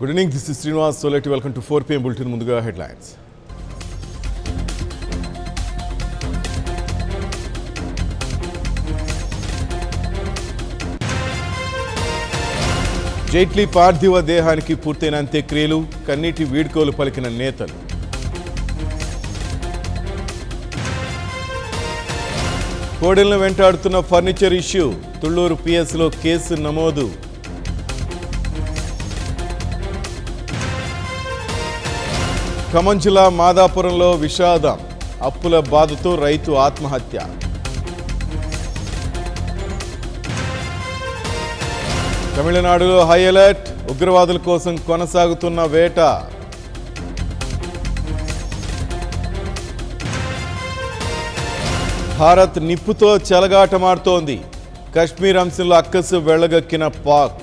Good evening this is Srinivas Soleti welcome to four PM bulletin ముందుగా headlines Jaitley పార్థివ దేహానికి పూర్తయిన అంత్యక్రియలు కన్నీటి వీడ్కోలు పలికిన నేతలు. కోడెలను వెంటాడుతున్న ఫర్నిచర్ ఇష్యూ తుళ్ళూరు పిఎస్లో కేసు నమోదు. ఖమ్మం జిల్లా మాదాపురంలో విషాదం. అప్పుల బాధతో రైతు ఆత్మహత్య. తమిళనాడులో హై అలర్ట్ ఉగ్రవాదుల కోసం కొనసాగుతున్న వేట. భారత్ నిప్పుతో చెలగాటమాడుతోంది. కశ్మీర్ అంశంలో అక్కసు వెళ్ళగక్కిన Pak.